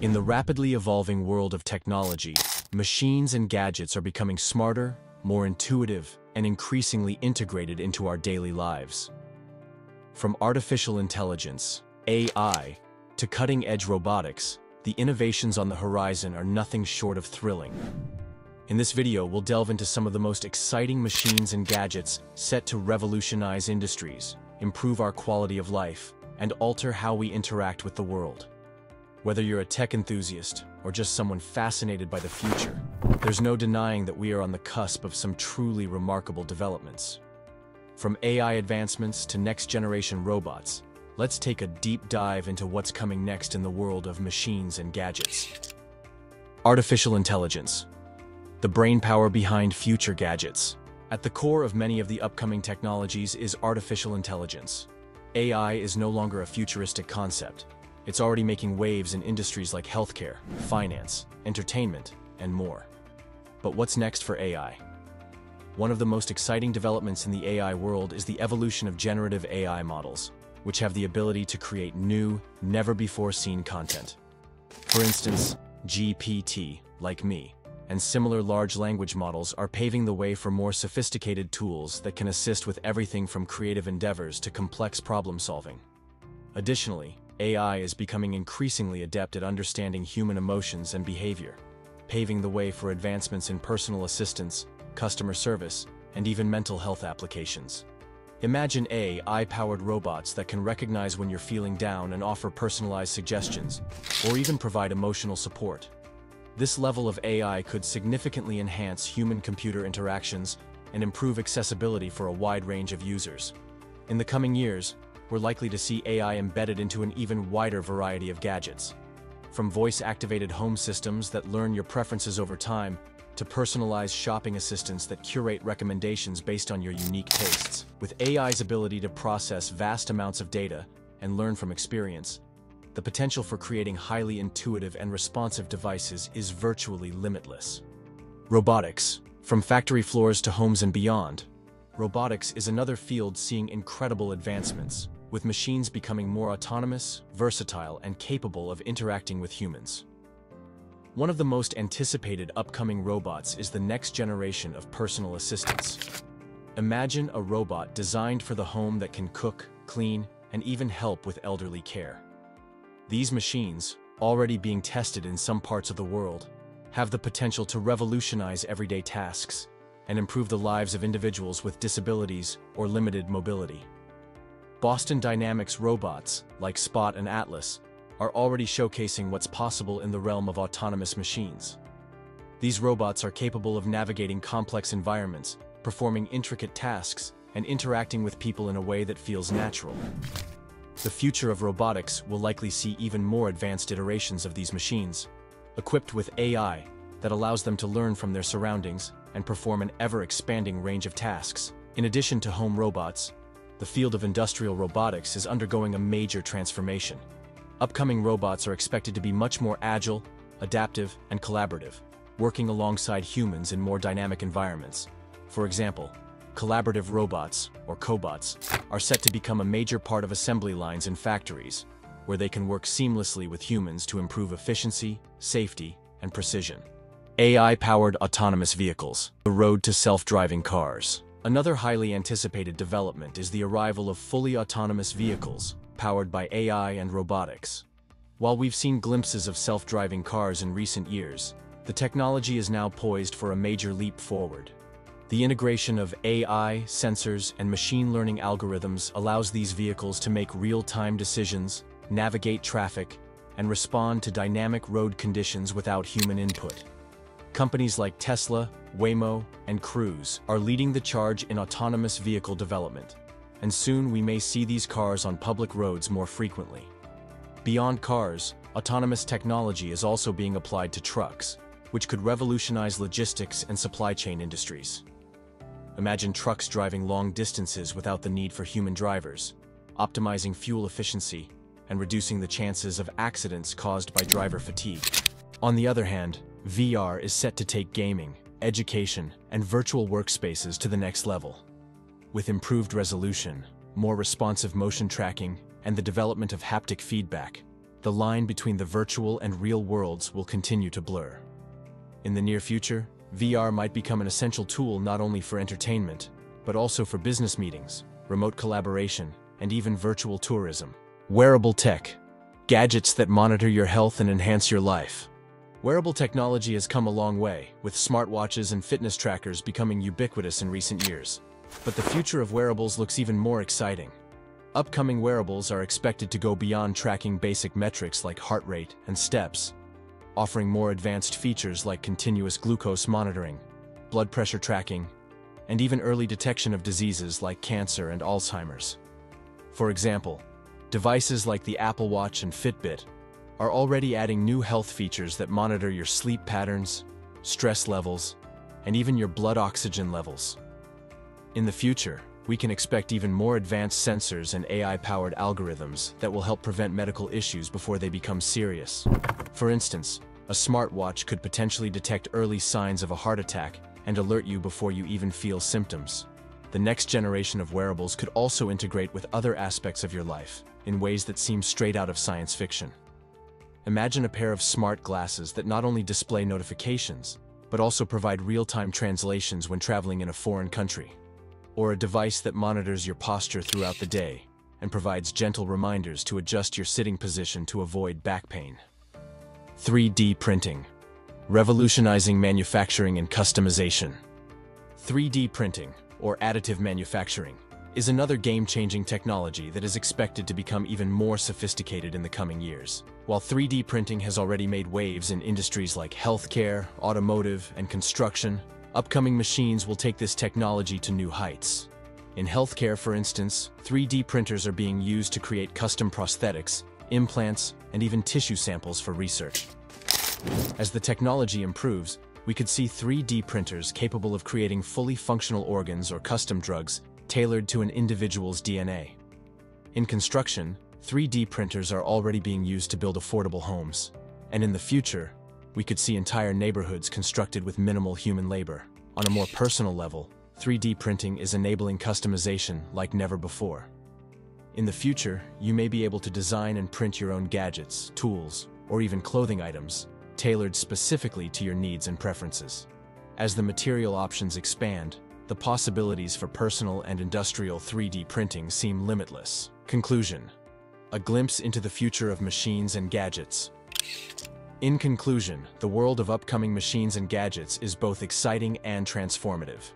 In the rapidly evolving world of technology, machines and gadgets are becoming smarter, more intuitive, and increasingly integrated into our daily lives. From artificial intelligence, AI, to cutting-edge robotics, the innovations on the horizon are nothing short of thrilling. In this video, we'll delve into some of the most exciting machines and gadgets set to revolutionize industries, improve our quality of life, and alter how we interact with the world. Whether you're a tech enthusiast or just someone fascinated by the future, there's no denying that we are on the cusp of some truly remarkable developments. From AI advancements to next-generation robots, let's take a deep dive into what's coming next in the world of machines and gadgets. Artificial intelligence, the brainpower behind future gadgets. At the core of many of the upcoming technologies is artificial intelligence. AI is no longer a futuristic concept. It's already making waves in industries like healthcare, finance, entertainment, and more. But what's next for AI? One of the most exciting developments in the AI world is the evolution of generative AI models, which have the ability to create new, never-before-seen content. For instance, GPT, like me, and similar large language models are paving the way for more sophisticated tools that can assist with everything from creative endeavors to complex problem-solving. Additionally, AI is becoming increasingly adept at understanding human emotions and behavior, paving the way for advancements in personal assistance, customer service, and even mental health applications. Imagine AI-powered robots that can recognize when you're feeling down and offer personalized suggestions, or even provide emotional support. This level of AI could significantly enhance human-computer interactions and improve accessibility for a wide range of users. In the coming years, we're likely to see AI embedded into an even wider variety of gadgets. From voice-activated home systems that learn your preferences over time, to personalized shopping assistants that curate recommendations based on your unique tastes. With AI's ability to process vast amounts of data and learn from experience, the potential for creating highly intuitive and responsive devices is virtually limitless. Robotics. From factory floors to homes and beyond, robotics is another field seeing incredible advancements with machines becoming more autonomous, versatile, and capable of interacting with humans. One of the most anticipated upcoming robots is the next generation of personal assistants. Imagine a robot designed for the home that can cook, clean, and even help with elderly care. These machines, already being tested in some parts of the world, have the potential to revolutionize everyday tasks and improve the lives of individuals with disabilities or limited mobility. Boston Dynamics robots, like Spot and Atlas, are already showcasing what's possible in the realm of autonomous machines. These robots are capable of navigating complex environments, performing intricate tasks, and interacting with people in a way that feels natural. The future of robotics will likely see even more advanced iterations of these machines, equipped with AI that allows them to learn from their surroundings and perform an ever-expanding range of tasks. In addition to home robots, the field of industrial robotics is undergoing a major transformation. Upcoming robots are expected to be much more agile, adaptive, and collaborative, working alongside humans in more dynamic environments. For example, collaborative robots, or cobots, are set to become a major part of assembly lines in factories, where they can work seamlessly with humans to improve efficiency, safety, and precision. AI-powered autonomous vehicles, the road to self-driving cars. Another highly anticipated development is the arrival of fully autonomous vehicles, powered by AI and robotics. While we've seen glimpses of self-driving cars in recent years, the technology is now poised for a major leap forward. The integration of AI, sensors, and machine learning algorithms allows these vehicles to make real-time decisions, navigate traffic, and respond to dynamic road conditions without human input. Companies like Tesla, Waymo, and Cruise are leading the charge in autonomous vehicle development, and soon we may see these cars on public roads more frequently. Beyond cars, autonomous technology is also being applied to trucks, which could revolutionize logistics and supply chain industries. Imagine trucks driving long distances without the need for human drivers, optimizing fuel efficiency and reducing the chances of accidents caused by driver fatigue. On the other hand, VR is set to take gaming, education, and virtual workspaces to the next level. With improved resolution, more responsive motion tracking, and the development of haptic feedback, the line between the virtual and real worlds will continue to blur. In the near future, VR might become an essential tool not only for entertainment, but also for business meetings, remote collaboration, and even virtual tourism. Wearable tech, gadgets that monitor your health and enhance your life. Wearable technology has come a long way, with smartwatches and fitness trackers becoming ubiquitous in recent years. But the future of wearables looks even more exciting. Upcoming wearables are expected to go beyond tracking basic metrics like heart rate and steps, offering more advanced features like continuous glucose monitoring, blood pressure tracking, and even early detection of diseases like cancer and Alzheimer's. For example, devices like the Apple Watch and Fitbit are already adding new health features that monitor your sleep patterns, stress levels, and even your blood oxygen levels. In the future, we can expect even more advanced sensors and AI-powered algorithms that will help prevent medical issues before they become serious. For instance, a smartwatch could potentially detect early signs of a heart attack and alert you before you even feel symptoms. The next generation of wearables could also integrate with other aspects of your life in ways that seem straight out of science fiction. Imagine a pair of smart glasses that not only display notifications, but also provide real-time translations when traveling in a foreign country. Or a device that monitors your posture throughout the day and provides gentle reminders to adjust your sitting position to avoid back pain. 3D printing, revolutionizing manufacturing and customization. 3D printing, or additive manufacturing, is another game-changing technology that is expected to become even more sophisticated in the coming years. While 3D printing has already made waves in industries like healthcare, automotive, and construction, upcoming machines will take this technology to new heights. In healthcare, for instance, 3D printers are being used to create custom prosthetics, implants, and even tissue samples for research. As the technology improves, we could see 3D printers capable of creating fully functional organs or custom drugs tailored to an individual's DNA. In construction, 3D printers are already being used to build affordable homes. And in the future, we could see entire neighborhoods constructed with minimal human labor. On a more personal level, 3D printing is enabling customization like never before. In the future, you may be able to design and print your own gadgets, tools, or even clothing items, tailored specifically to your needs and preferences. As the material options expand, the possibilities for personal and industrial 3D printing seem limitless. Conclusion. A glimpse into the future of machines and gadgets. In conclusion, the world of upcoming machines and gadgets is both exciting and transformative.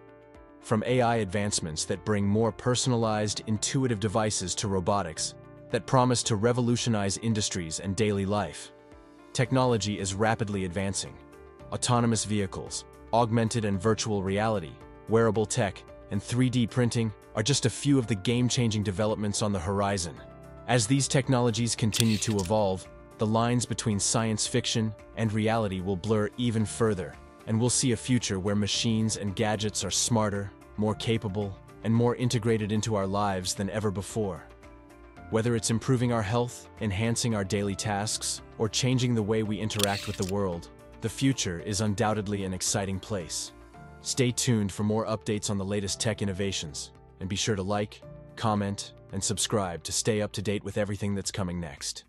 From AI advancements that bring more personalized, intuitive devices to robotics that promise to revolutionize industries and daily life, technology is rapidly advancing. Autonomous vehicles, augmented and virtual reality, wearable tech, and 3D printing are just a few of the game-changing developments on the horizon. As these technologies continue to evolve, the lines between science fiction and reality will blur even further, and we'll see a future where machines and gadgets are smarter, more capable, and more integrated into our lives than ever before. Whether it's improving our health, enhancing our daily tasks, or changing the way we interact with the world, the future is undoubtedly an exciting place. Stay tuned for more updates on the latest tech innovations, and be sure to like, comment, and subscribe to stay up to date with everything that's coming next.